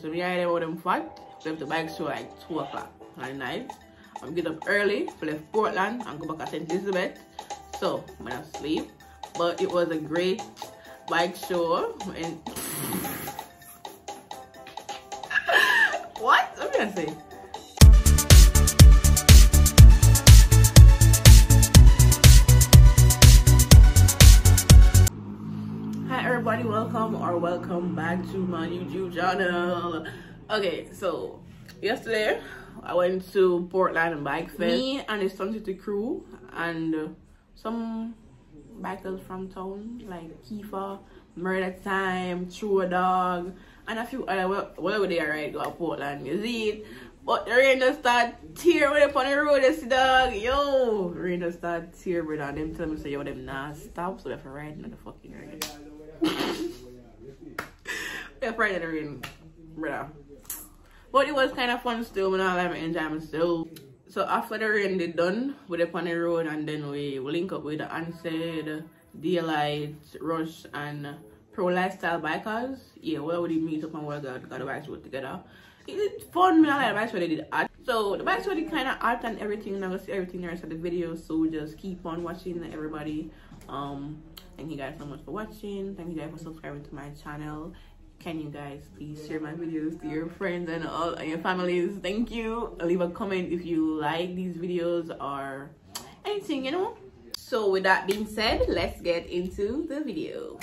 So me I about them fat. Left the bike show like two o'clock at night. I'm get up early, left Portland and go back to St. Elizabeth. So I'm gonna sleep. But it was a great bike show and what? What am gonna say? Welcome or welcome back to my YouTube channel. Okay, so yesterday I went to Portland and Bike Fest. Me and the Sun City crew and uh, some bikers from town like Kifa, Murder Time, True Dog, and a few other whatever they are right go to Portland, you see it. But the rain just start tear up on the road, see dog. Yo, rain just start tear, brother. And them tell me say yo them not stop, so they have to ride in the fucking rain. have ride in the rain, brother. But it was kind of fun still, when I like enjoy still. So after the rain they done, we up on the road and then we, link up with the Ansed, Daylight, Rush and Pro Lifestyle Bikers. Yeah, where would we meet up and we got, got the bikes together. It's fun, I like the bikes where they did art. So the bikes were kind of art and everything, and I'm gonna see everything the rest of the video. So just keep on watching everybody. Um thank you guys so much for watching. Thank you guys for subscribing to my channel can you guys please share my videos to your friends and all and your families thank you leave a comment if you like these videos or anything you know so with that being said let's get into the video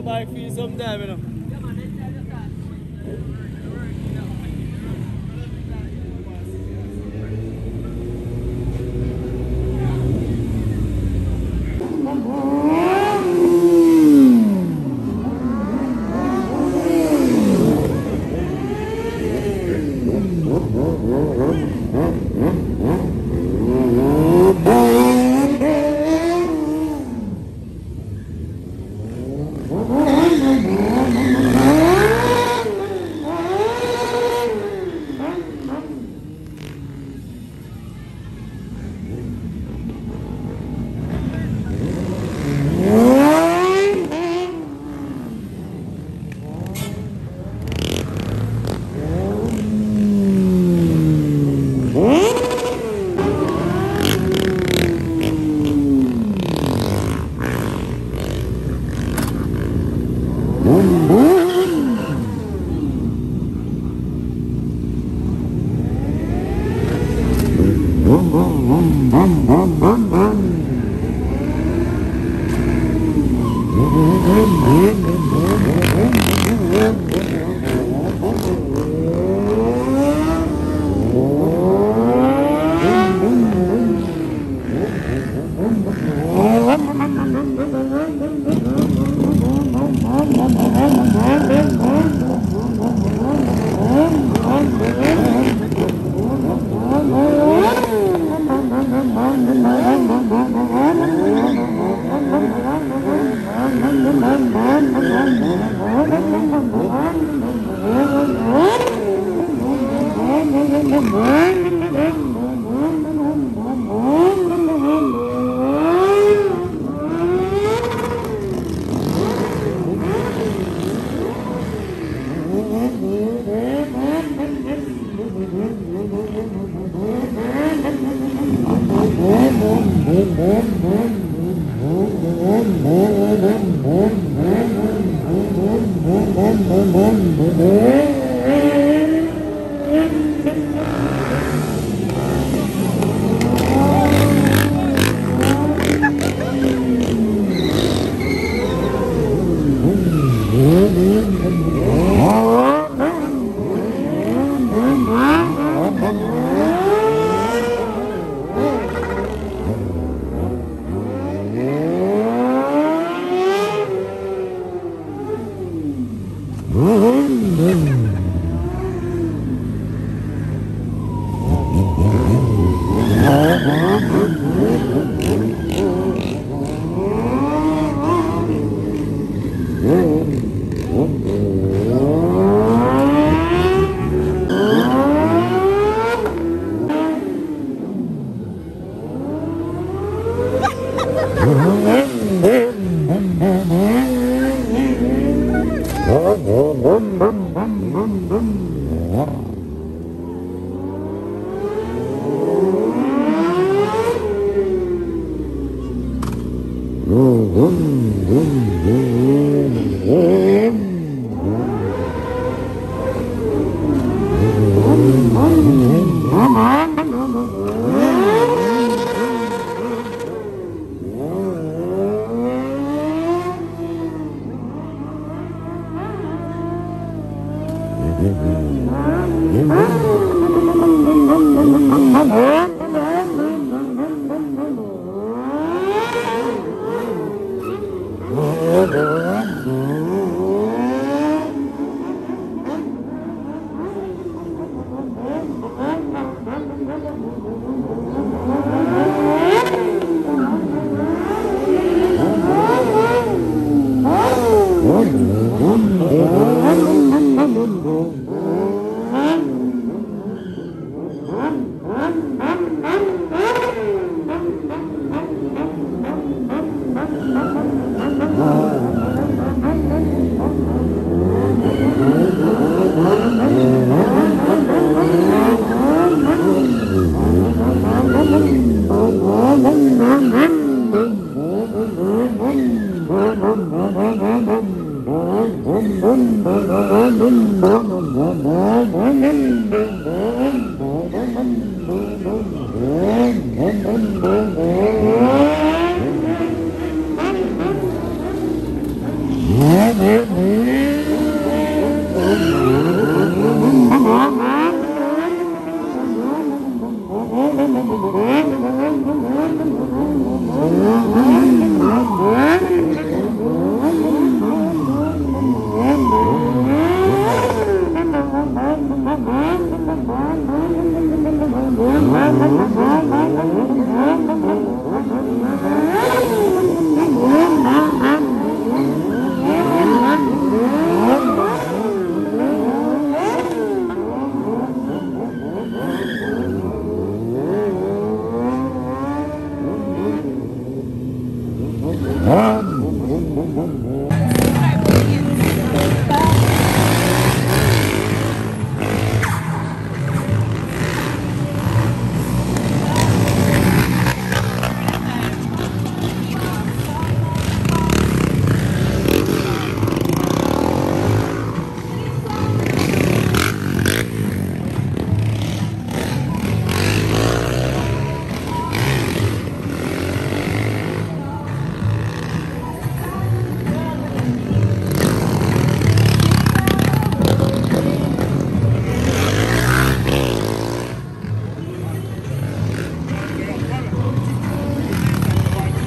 So bike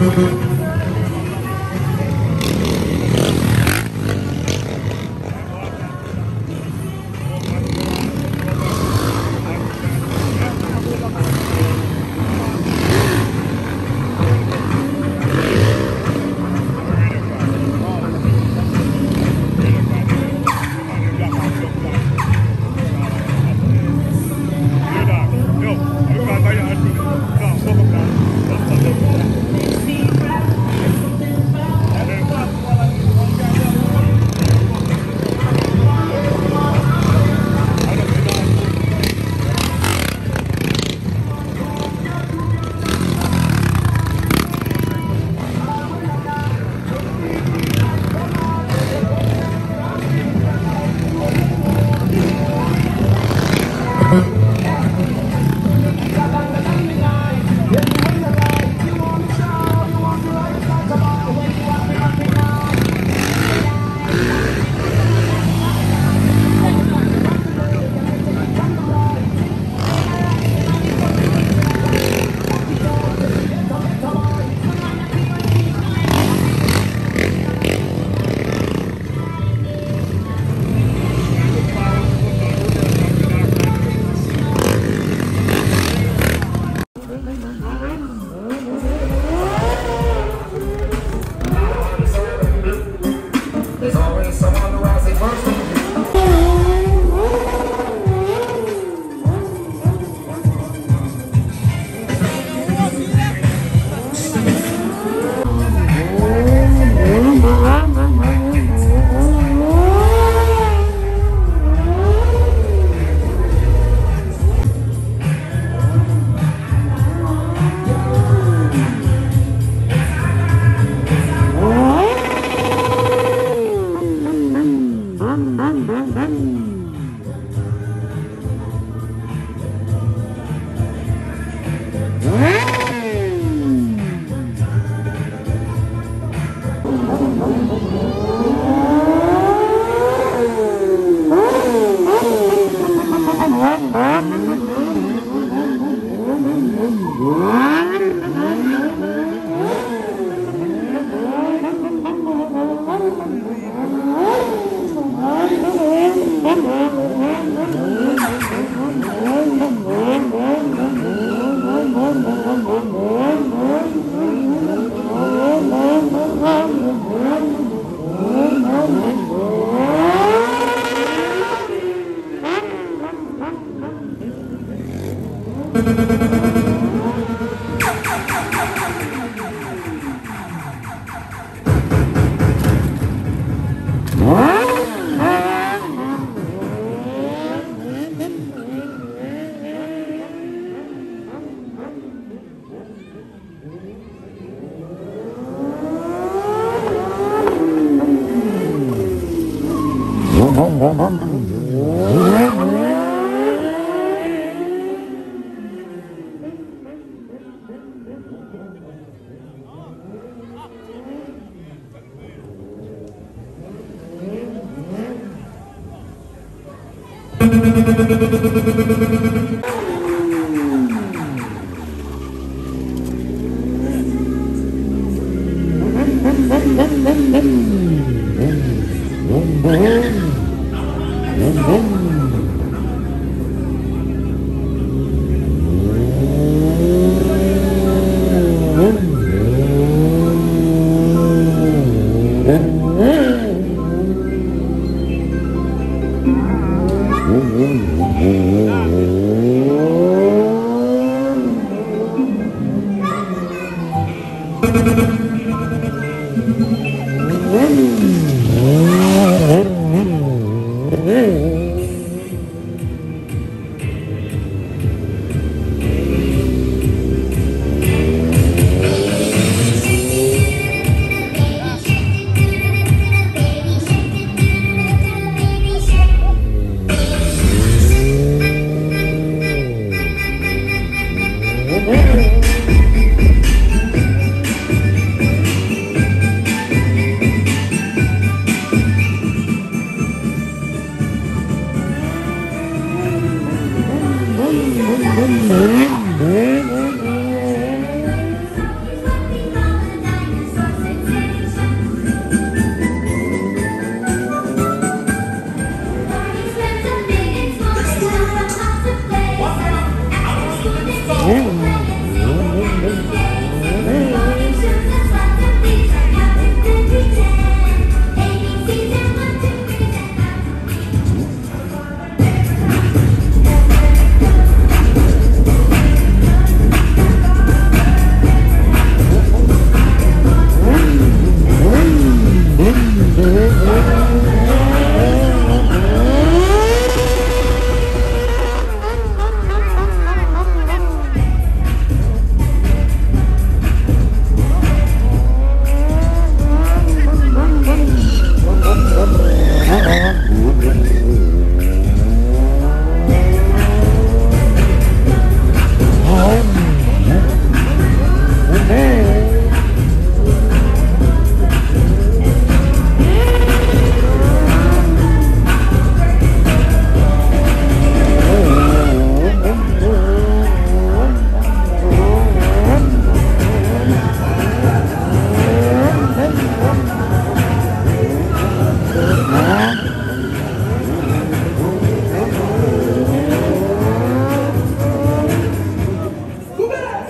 sometime, you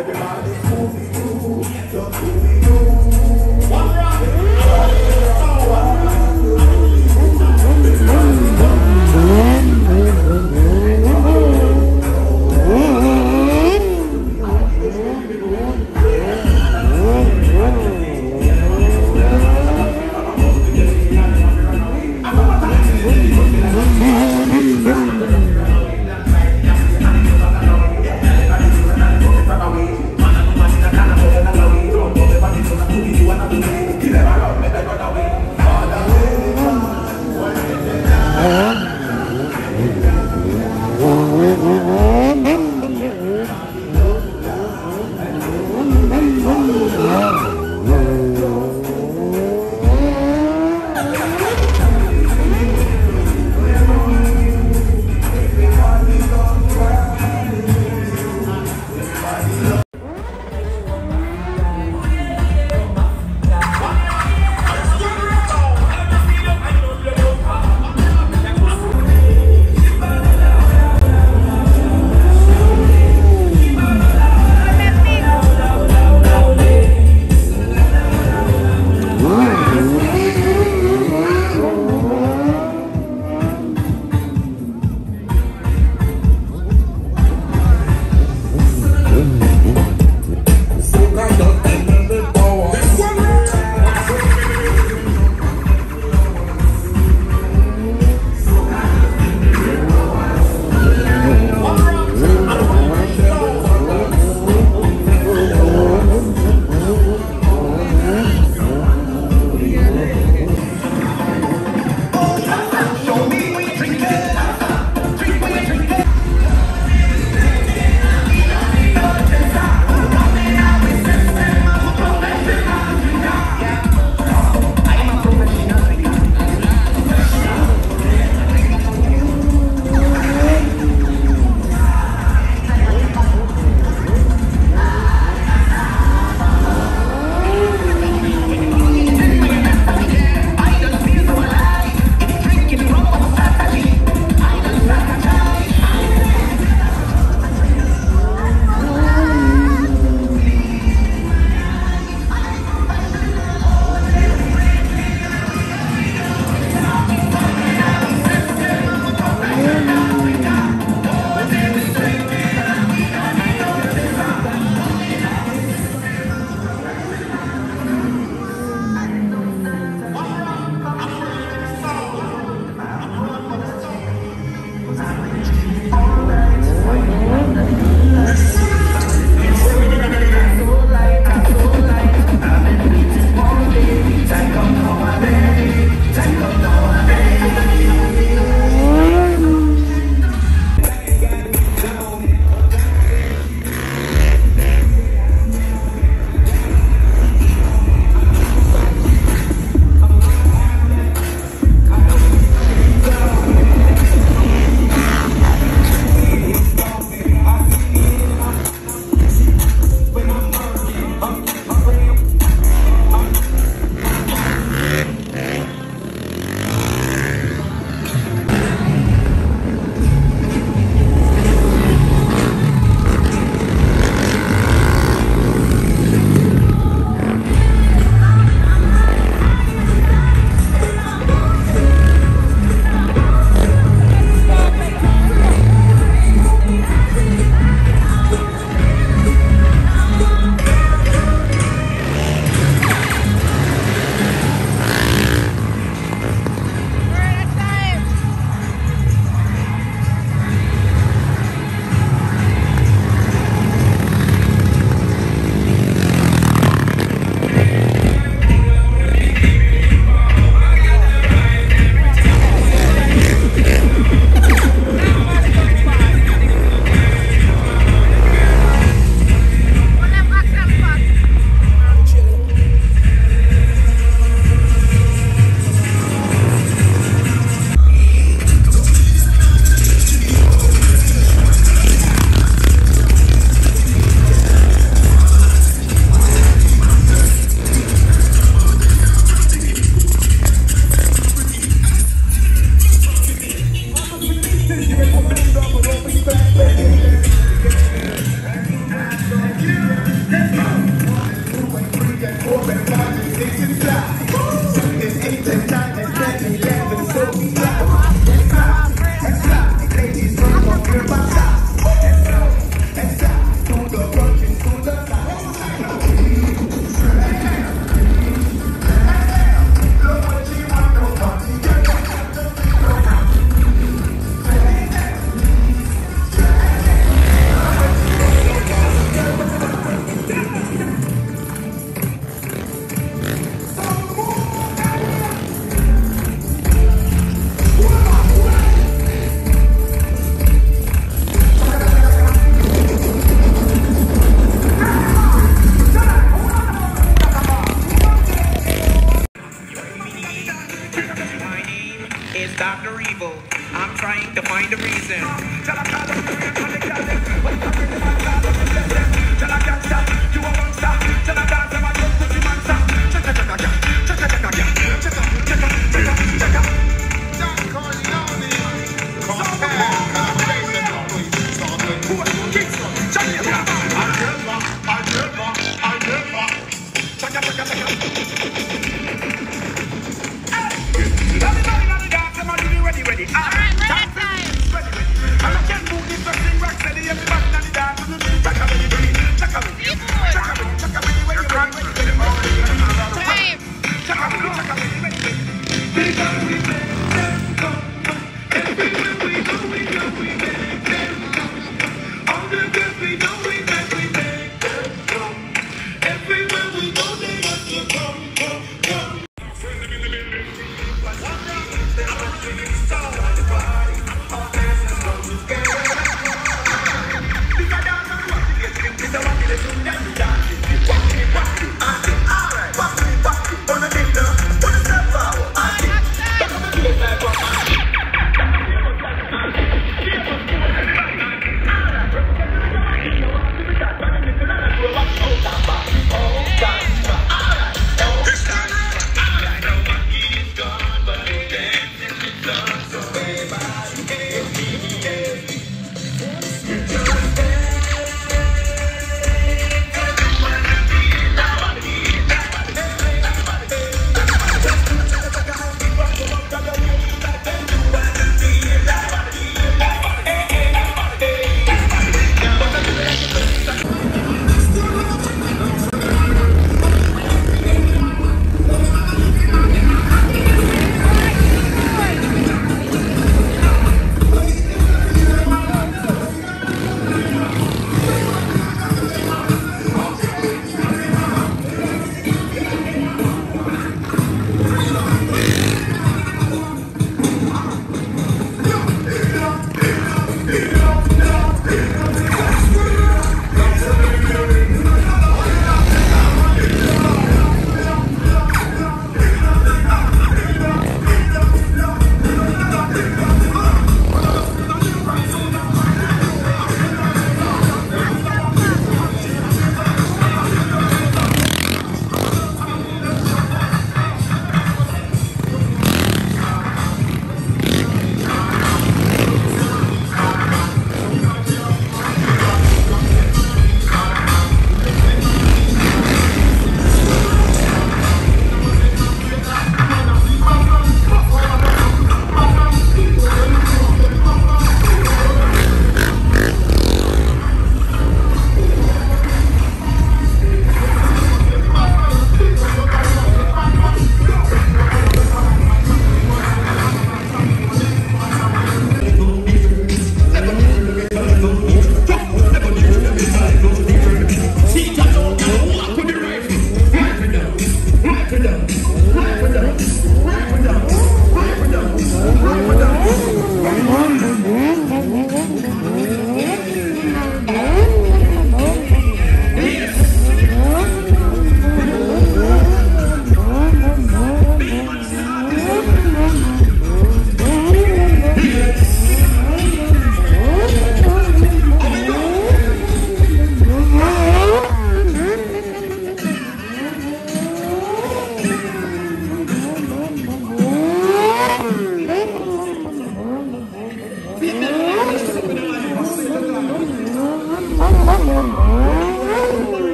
everybody.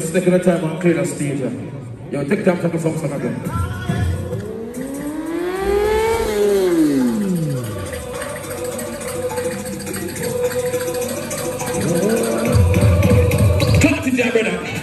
Just take the time and clear the stage. Yo, take time to do some song again. Cut it, yeah, brother.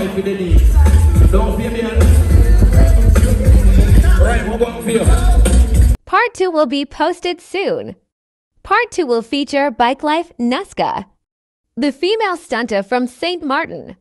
With the. Don't fear me. We're going for you. Part 2 will be posted soon. Part 2 will feature Bike Life Nuska, the female stunter from St. Maarten.